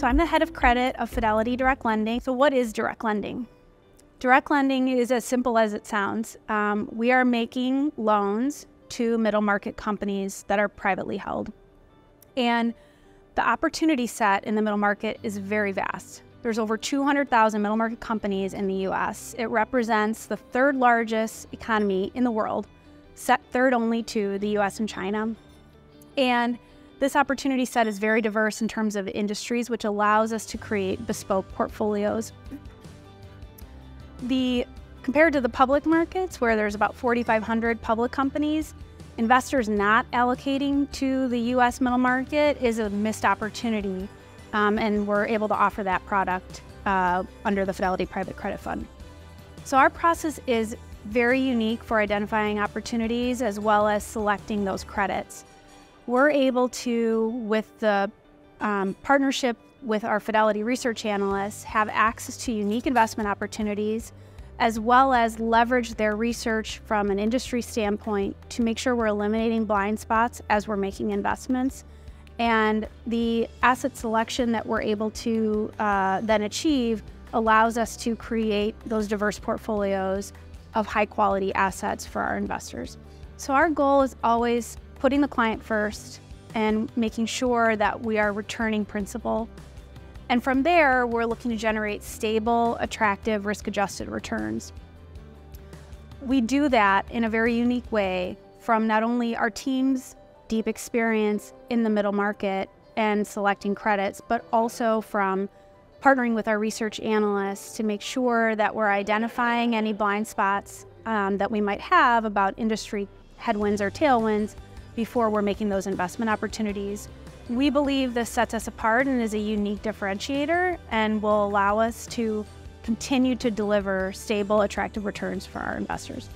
So I'm the head of credit of Fidelity Direct Lending. So what is direct lending? Direct lending is as simple as it sounds. Um, we are making loans to middle market companies that are privately held. And the opportunity set in the middle market is very vast. There's over 200,000 middle market companies in the US. It represents the third largest economy in the world, set third only to the US and China. And this opportunity set is very diverse in terms of industries, which allows us to create bespoke portfolios. The compared to the public markets, where there's about 4,500 public companies, investors not allocating to the U.S. middle market is a missed opportunity, um, and we're able to offer that product uh, under the Fidelity Private Credit Fund. So our process is very unique for identifying opportunities as well as selecting those credits we're able to, with the um, partnership with our Fidelity research analysts, have access to unique investment opportunities as well as leverage their research from an industry standpoint to make sure we're eliminating blind spots as we're making investments. And the asset selection that we're able to uh, then achieve allows us to create those diverse portfolios of high quality assets for our investors. So our goal is always putting the client first and making sure that we are returning principal. And from there, we're looking to generate stable, attractive, risk adjusted returns. We do that in a very unique way from not only our team's deep experience in the middle market and selecting credits, but also from partnering with our research analysts to make sure that we're identifying any blind spots um, that we might have about industry headwinds or tailwinds before we're making those investment opportunities. We believe this sets us apart and is a unique differentiator and will allow us to continue to deliver stable, attractive returns for our investors.